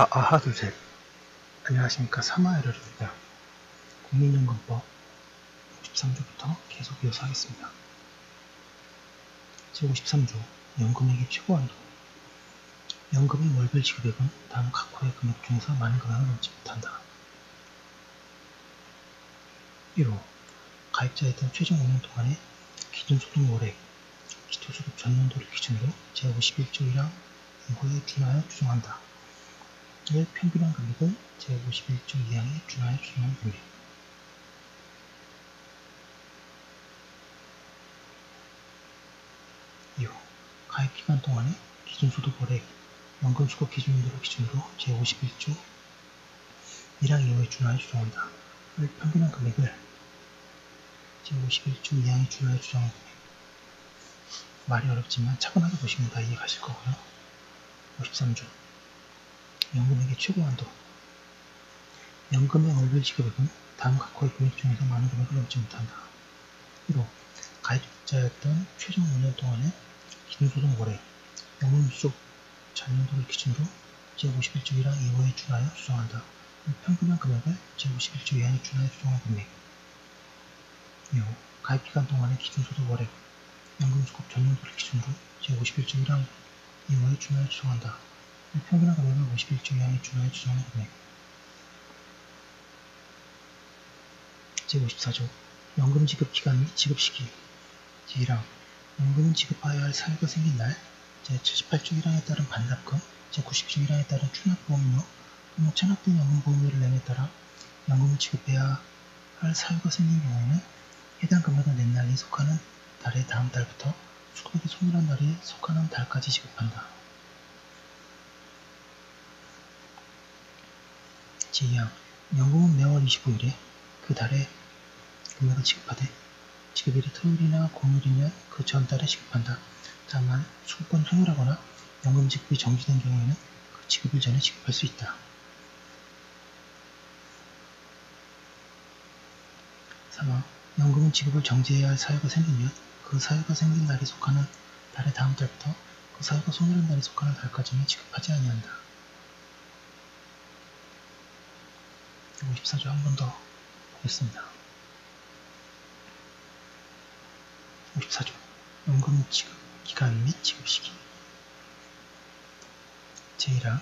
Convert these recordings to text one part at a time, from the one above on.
아, 아하, 둘, 셋. 안녕하십니까. 사마에르입니다. 국민연금법 53조부터 계속 이어서 하겠습니다. 제53조 연금액의 최고한도 연금의 월별 지급액은 다음 각 호의 금액 중에서 많은 금액을 넘지 못한다. 1호 가입자에 대한 최종 5년 동안의 기준소득 월액 기초소득 전년도를 기준으로 제51조 1항 2호에 준하여 추정한다. 의 평균한 금액은 제51조 2항에 준하여 추정한 금액. 2호 가입 기간 동안의 기준소득월액 연금수급 기준인도를 기준으로 제51조 1항 2호에 준하여 추정한다. 의 평균한 금액을 제51조 2항에 준하여 추정한 금액. 말이 어렵지만 차분하게 보시면 다 이해가실 거고요. 53조 연금액의 최고 한도 연금의 월별 지급액은 다음 각 호의 금액 중에서 많은 금액을 넘지 못한다. 1호 가입자였던 최종 5년 동안의 기준소득 월액 연금 수족 잔년도를 기준으로 제51조 1항 2호에 준하여 추정한다. 평균한 금액을 제51조 2항에 준하여 추정한 금액 2호 가입기간 동안의 기준소득 월액 연금수급 전년도를 기준으로 제51조 1항 2호에 준하여 추정한다. 평균한 금액을 51조 이하의 준하여 추정한 금액 제54조 연금 지급 기간 및 지급 시기 제1항 연금은 지급하여야 할 사유가 생긴 날 제78조 1항에 따른 반납금 제90조 1항에 따른 추납보험료 또는 체납된 연금보험료를 냄에 따라 연금을 지급해야 할 사유가 생긴 경우에는 해당 금액을 낸 날에 속하는 달의 다음 달부터 수급액이 소멸한 날에 속하는 달까지 지급한다. 제2항 연금은 매월 25일에 그 달에 금액을 지급하되 지급일이 토요일이나 공휴일이면 그 전달에 지급한다. 다만 수급권 소멸하거나 연금 지급이 정지된 경우에는 그 지급일 전에 지급할 수 있다. 3항 연금은 지급을 정지해야 할 사유가 생기면 그 사유가 생긴 날에 속하는 달의 다음 달부터 그 사유가 소멸한 날에 속하는 달까지는 지급하지 아니한다. 54조 한 번 더 보겠습니다. 54조 연금 지급 기간 및 지급 시기 제1항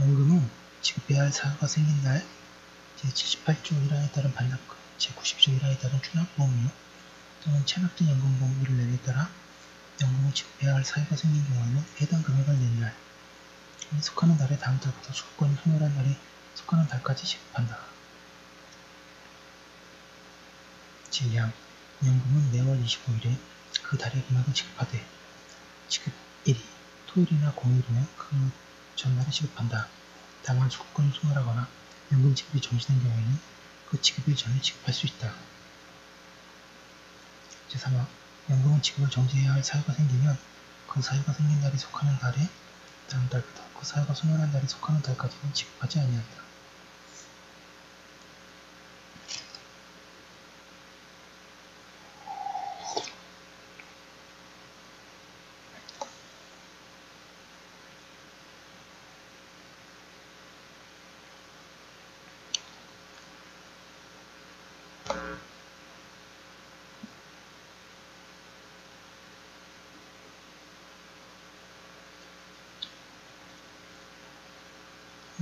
연금은 지급해야 할 사유가 생긴 날 제78조 1항에 따른 반납금 제90조 1항에 따른 추납보험료 또는 체납된 연금보험료를 내에 따라 연금을 지급해야 할 사유가 생긴 경우에는 해당 금액을 낸 날, 속하는 달의 다음 달부터 수급권이 소멸한 날에 속하는 달까지 지급한다. 제2항 연금은 매월 25일에 그 달의 금액을 지급하되 지급일이 토요일이나 공휴일이면 그 전날에 지급한다. 다만 수급권이 소멸하거나 연금 지급이 정지된 경우에는 그 지급일 전에 지급할 수 있다. 제3항 연금은 지급을 정지해야 할 사유가 생기면 그 사유가 생긴 날에 속하는 달에 다음 달부터 그 사유가 소멸한 날에 속하는 달까지는 지급하지 아니한다.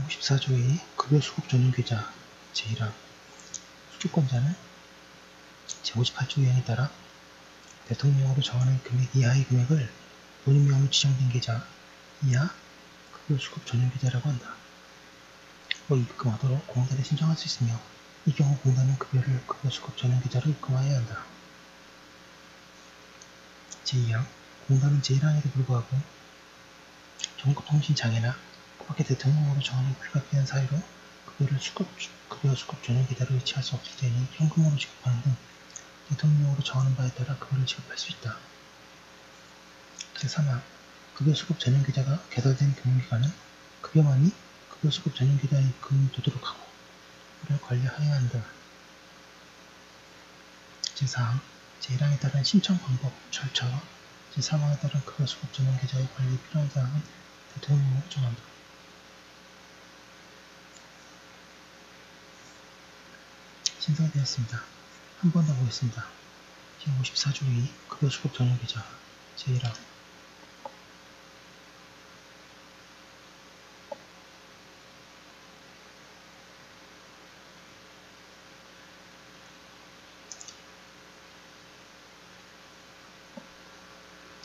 54조의 급여수급 전용계좌 제1항 수주권자는 제58조 유형에 따라 대통령으로 정하는 금액 이하의 금액을 본인명으로 지정된 계좌 이하 급여수급 전용계좌라고 한다. 로 입금하도록 공단에 신청할 수 있으며 이 경우 공단은 급여를 급여수급 전용계좌로 입금하여야 한다. 제2항 공단은 제1항에도 불구하고 전국통신장애나 그밖에 대통령으로 정하는 불가피한 사유로 급여를 수급, 급여 수급 전용 계좌로 위치할 수 없을 때에는 현금으로 지급하는 등 대통령으로 정하는 바에 따라 급여를 지급할 수 있다. 제3항 급여 수급 전용 계좌가 개설된 금융기관은 급여만이 급여 수급 전용 계좌에 입금이 되도록 하고 이를 관리하여야 한다. 제4항 제1항에 따른 신청 방법, 절차와 제3항에 따른 급여 수급 전용 계좌의 관리에 필요한 사항은 대통령으로 정한다. 신설되었습니다. 한 번 더 보겠습니다. 제54조 2 급여 수급 전용 계좌 제1항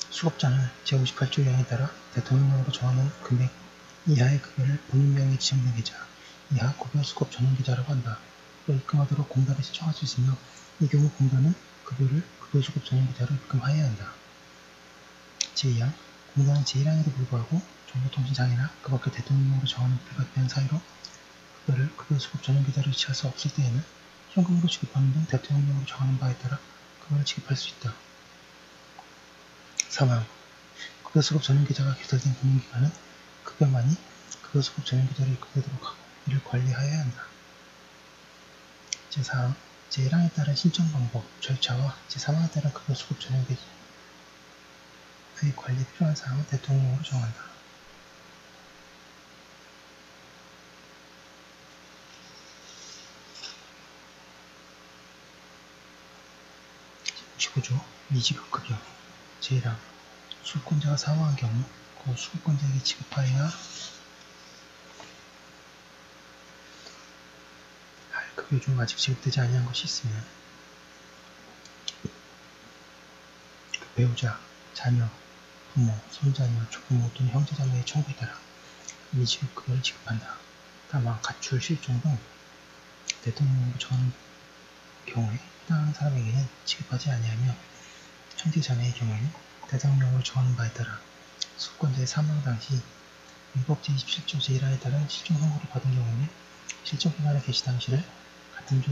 수급자는 제58조 2항에 따라 대통령령으로 정하는 금액 이하의 급여를 본인 명의에 지정된 계좌 이하 급여 수급 전용 계좌라고 한다. 또 입금하도록 공단에 신청할 수 있으며 이 경우 공단은 급여를 급여 수급 전용 계좌로 입금하여야 한다. 제2항 공단은 제1항에도 불구하고 정보통신장애나 그 밖의 대통령령으로 정하는 불가피한 사유로 급여를 급여 수급 전용 계좌로 이체할 수 없을 때에는 현금으로 지급하는 등 대통령령으로 정하는 바에 따라 급여를 지급할 수 있다. 3항 급여수급 전용계좌가 개설된 금융기관은 급여만이 급여수급 전용계좌로 입금되도록 하고 이를 관리하여야 한다. 제4항 제1항에 따른 신청 방법, 절차와 제3항에 따른 급여수급 전용계좌의 관리에 필요한 사항은 대통령으로 정한다. 제55조 미지급급여 제1항 수급권자가 사망한 경우 그 수급권자에게 지급하여야 할 급여 중 아직 지급되지 아니한 것이 있으면 그 배우자, 자녀, 부모, 손자녀, 조부모 또는 형제자매의 청구에 따라 미지급 급여를 지급한다. 다만 가출, 실종 등 대통령으로 정하는 경우에 해당하는 사람에게는 지급하지 아니하며 형제자매의 경우에는 대상령으로 정하는 바에 따라 수권자의 사망 당시 위법 제27조 제1항에 따른 실종 선고를 받은 경우에는 실종 기간의 개시 당시를 같은 조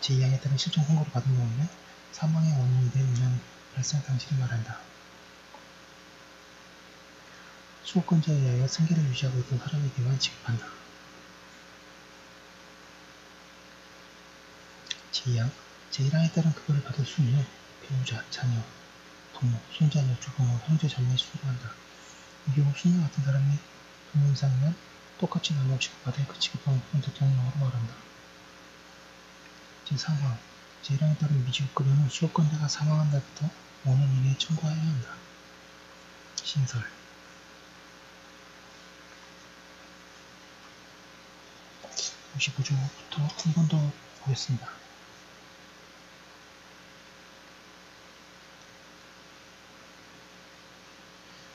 제2항에 따른 실종 선고를 받은 경우에는 사망의 원인이 된 인연 발생 당시를 말한다. 수호권자에 의하여 생계를 유지하고 있던 사람에게만 지급한다. 제2항 제1항에 따른 급여를 받을 수 있는 배우자, 자녀, 부모, 손자녀, 조부모, 형제, 자매의 수로 한다. 이 경우 수녀 같은 사람이 부모 이상이면 똑같이 나눠 지급받아 그 지급하는 부분 대통령으로 말한다. 제3항 제1항에 따른 미지급급여는 수호권자가 사망한 날부터 5년 이내에 청구하여야 한다. 신설 55조부터 한 번 더 보겠습니다.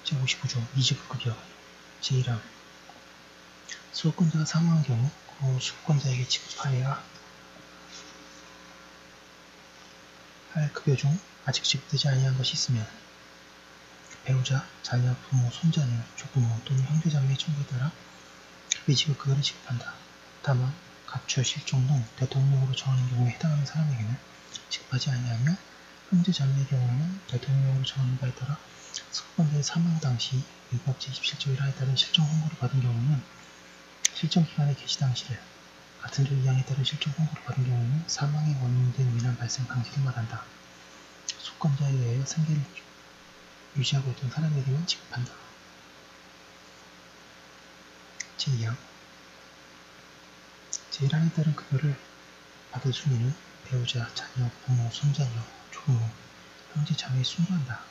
제55조 미지급급여 제1항 수급권자가 사망한 경우 그 수급권자에게 지급하여야 할 급여 중 아직 지급되지 아니한 것이 있으면 배우자, 자녀, 부모, 손자녀, 조부모 또는 형제자매의 청구에 따라 미지급 급여를 지급한다. 다만 가출, 실종 등 대통령으로 정하는 경우에 해당하는 사람에게는 지급하지 아니하며 형제자매의 경우에는 대통령으로 정하는 바에 따라 수급권자의 사망 당시 위법 제27조 1항에 따른 실종 선고를 받은 경우는 실종 기간의 개시 당시를 같은 조 2항에 따른 실종 선고를 받은 경우는 사망의 원인이 된 위난 발생 당시를 말한다. 수권자에 의하여 생계를 유지하고 있던 사람에게만 지급한다. 제2항 제1항에 따른 급여를 받을 순위는 배우자, 자녀, 부모, 손자녀, 조부모, 형제, 자매에 순서한다.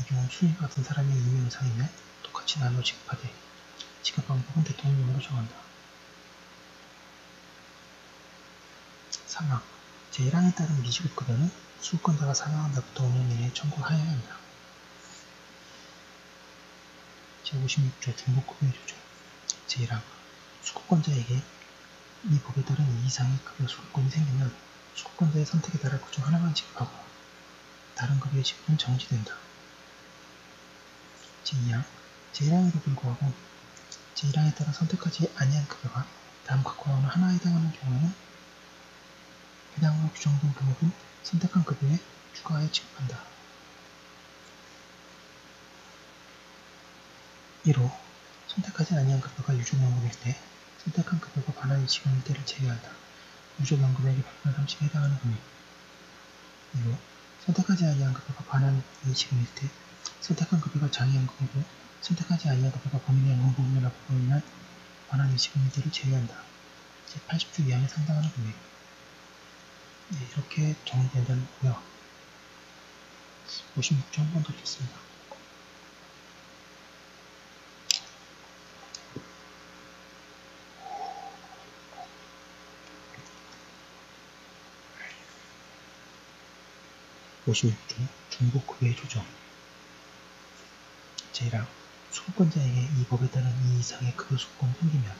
이 경우 순위 같은 사람이 2명 이상이면 똑같이 나눠 지급하되 지급 방법은 대통령으로 정한다. 3항 제1항에 따른 미지급급여는 수급권자가 사망한 날부터 5년 이내에 청구하여야 한다. 제56조 중복급여 조정 제1항 수급권자에게 이 법에 따른 이 이상의 급여 수급권이 생기면 수급권자의 선택에 따라 그중 하나만 지급하고 다른 급여의 지급은 정지된다. 제2항 제1항에도 불구하고 제1항에 따라 선택하지 아니한 급여가 다음 어느 하나에 해당하는 경우에는 해당으로 규정된 금액은 선택한 급여에 추가하여 지급한다. 1호 선택하지 아니한 급여가 유족연금일 때 선택한 급여가 반환이 지급일 때를 제외한다. 유족연금액의 100분 30에 해당하는 금액 2호 선택하지 아니한 급여가 반환이 지급일 때 선택한 급여가 장애연금이고 선택하지 아니한 급여가 본인의 연금 부분이라고 보이면 반환이 지급일 때를 제외한다. 이제 80주 이하에 상당하는 금액. 네, 이렇게 정리된다는 거고요. 56주 한번더 읽겠습니다. (56조) 중복급여의 조정 제1항 수급권자에게 이 법에 따른 이 이상의 급여 수급권이 생기면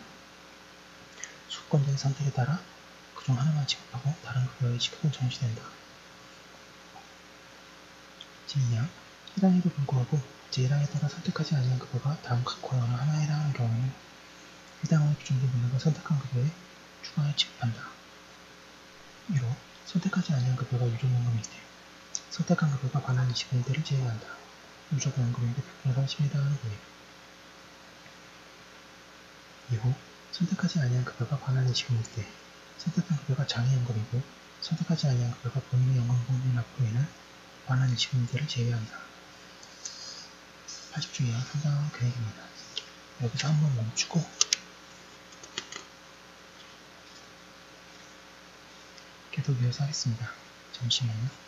수급권자의 선택에 따라 그 중 하나만 지급하고 다른 급여의 지급은 정지된다. 제2항 해당에도 불구하고 제1항에 따라 선택하지 아니한 급여가 다음 각호의 어느 하나에 해당하는 경우에는 해당항에 규정된 금액을 선택한 급여에 추가해 지급한다. 1호 선택하지 아니한 급여가 유족연금일 때 선택한 급여가 반환 20일 때를 제외한다. 유족연금액의 100분의 30에 해당하는 금액 2호 선택하지 아니한 급여가 반환 20일 때 선택한 급여가 장애 연금이고 선택하지 아니한 급여가 본인의 연금 보험료 납부에는 반환 20일 때를 제외한다. 80주 이하 상당한 금액입니다. 여기서 한번 멈추고 계속 이어서 하겠습니다. 잠시만요.